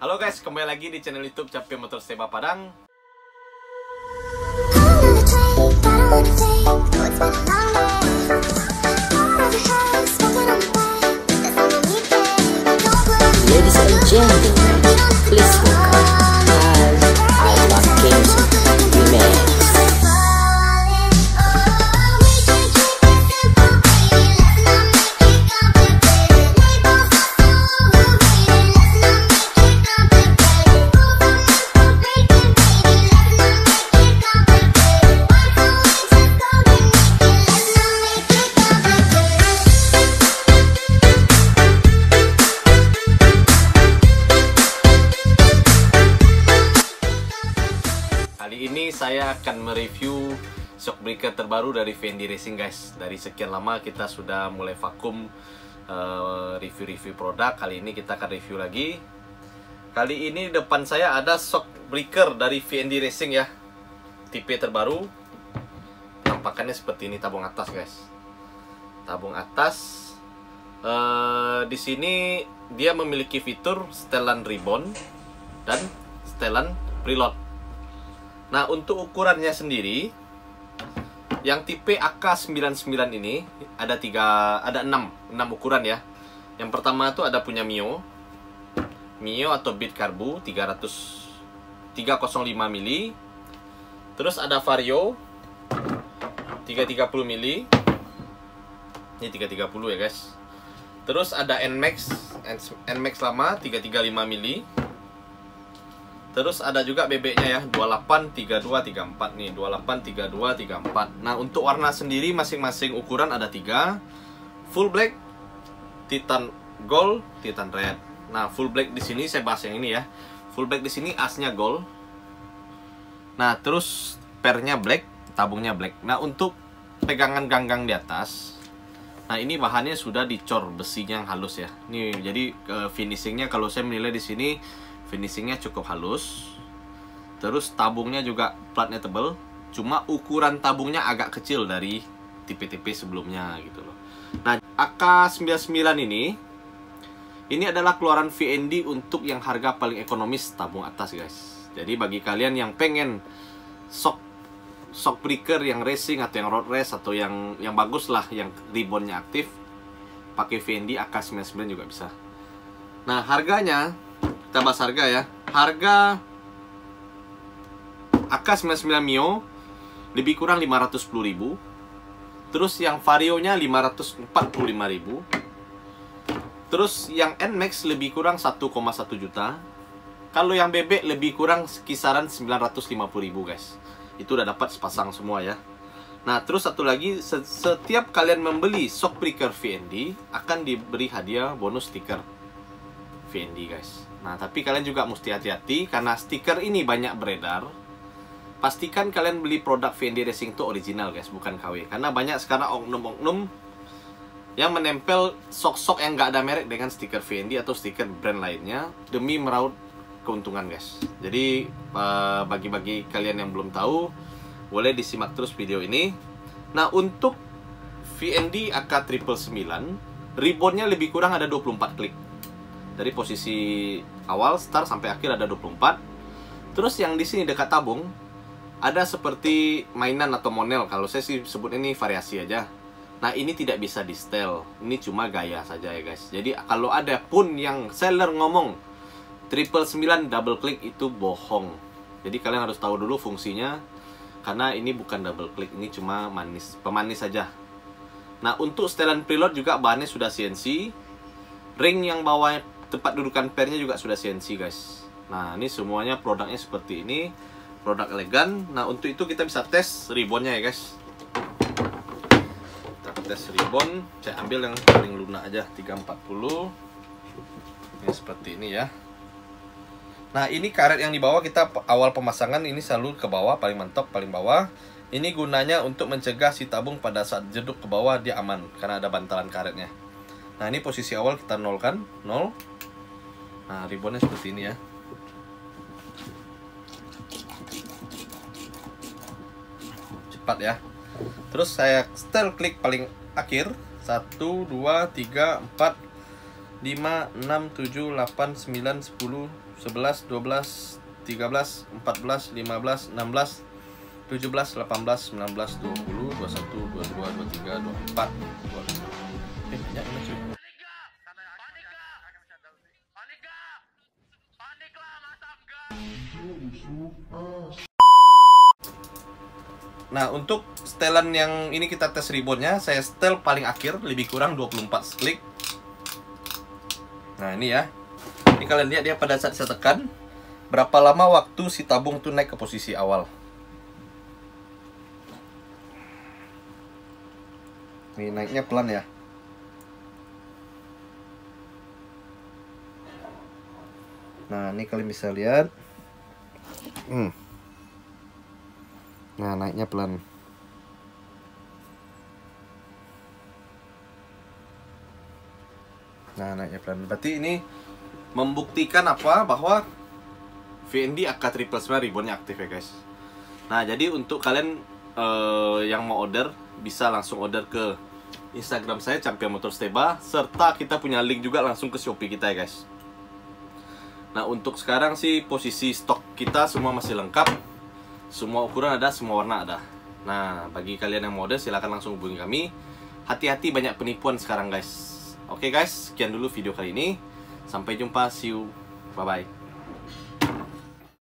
Halo guys, kembali lagi di channel YouTube Capek Motor Seba Padang. Saya akan mereview shockbreaker terbaru dari VND Racing guys. Dari sekian lama kita sudah mulai vakum eh, review-review produk. Kali ini kita akan review lagi. Kali ini depan saya ada shockbreaker dari VND Racing ya. Tipe terbaru. Tampakannya seperti ini tabung atas guys. Tabung atas. Eh, di sini dia memiliki fitur setelan ribbon dan setelan preload. Nah, untuk ukurannya sendiri yang tipe AK99 ini ada tiga ada 6, 6 ukuran ya. Yang pertama itu ada punya Mio. Mio atau Bit Carbu 300 305 mili. Terus ada Vario 330 mili. Ini 330 ya, guys. Terus ada Nmax Nmax lama 335 mili. Terus ada juga bebeknya ya 283234 nih 283234 Nah untuk warna sendiri masing-masing ukuran ada tiga. Full black Titan gold Titan red. Nah full black di sini saya bahas yang ini ya. Full black di sini asnya gold. Nah terus pernya black Tabungnya black. Nah untuk pegangan ganggang di atas Nah ini bahannya sudah dicor besinya yang halus ya. Nih jadi eh, finishingnya kalau saya menilai di sini finishingnya cukup halus. Terus tabungnya juga platnya tebal. Cuma ukuran tabungnya agak kecil dari tipe-tipe sebelumnya gitu loh. Nah AK99 ini ini adalah keluaran VND untuk yang harga paling ekonomis tabung atas guys. Jadi bagi kalian yang pengen shock shock breaker yang racing atau yang road race atau yang yang bagus lah yang ribbonnya aktif pakai VND AK99 juga bisa. Nah harganya kita bahas harga ya. Harga AK99 Mio lebih kurang 510.000 terus yang Vario-nya 545.000 terus yang Nmax lebih kurang 1,1 juta. Kalau yang bebek lebih kurang kisaran 950.000 guys itu udah dapat sepasang semua ya Nah, terus satu lagi, se- setiap kalian membeli shockbreaker VND akan diberi hadiah bonus stiker VND, guys. Nah, tapi kalian juga mesti hati-hati karena stiker ini banyak beredar. Pastikan kalian beli produk VND Racing itu original, guys, bukan KW. Karena banyak sekarang oknum-oknum yang menempel sok-sok yang nggak ada merek dengan stiker VND atau stiker brand lainnya demi meraup keuntungan, guys. Jadi, eh, bagi-bagi kalian yang belum tahu, boleh disimak terus video ini. Nah, untuk VND AK999, ribbonnya lebih kurang ada 24 klik. Dari posisi awal start sampai akhir ada 24. Terus yang di sini dekat tabung ada seperti mainan atau monel. Kalau saya sih sebut ini variasi aja. Nah, ini tidak bisa di setel. Ini cuma gaya saja ya, guys. Jadi kalau ada pun yang seller ngomong triple 9 double klik itu bohong. Jadi kalian harus tahu dulu fungsinya karena ini bukan double click ini cuma manis pemanis saja nah untuk setelan preload juga bahannya sudah CNC ring yang bawah tempat dudukan pernya juga sudah CNC guys. Nah ini semuanya produknya seperti ini. Produk elegan. Nah untuk itu kita bisa tes ribbonnya ya guys. Kita tes ribbon. Saya ambil yang paling lunak aja 340 ini seperti ini ya Nah ini karet yang di bawah kita awal pemasangan ini selalu ke bawah paling mentok paling bawah. Ini gunanya untuk mencegah si tabung pada saat jeduk ke bawah dia aman karena ada bantalan karetnya. Nah ini posisi awal kita nolkan nol. Nah ribbonnya seperti ini ya. Cepat ya. Terus saya setel klik paling akhir 1 2 3 4 5 6 7 8 9 10 11, 12, 13, 14, 15, 16, 17, 18, 19, 20, 21, 22, 23, 24, 25. Eh, banyak ini cuy. Nah, untuk setelan yang ini kita tes ribbonnya, saya setel paling akhir, lebih kurang 24 klik. Nah, ini ya. Ini kalian lihat dia pada saat saya tekan, berapa lama waktu si tabung itu naik ke posisi awal. Ini naiknya pelan ya. Nah, ini kalian bisa lihat. Hmm. Nah, naiknya pelan. Nah, naiknya pelan. Berarti ini membuktikan apa? Bahwa VND AK999 ribbonnya aktif ya, guys. Nah, jadi untuk kalian eh, yang mau order bisa langsung order ke Instagram saya Champion Motor Steba serta kita punya link juga langsung ke Shopee kita ya, guys. Nah, untuk sekarang sih posisi stok kita semua masih lengkap. Semua ukuran ada, semua warna ada. Nah, bagi kalian yang mau order silahkan langsung hubungi kami. Hati-hati banyak penipuan sekarang guys. Oke guys, sekian dulu video kali ini. Sampai jumpa, see you. Bye bye.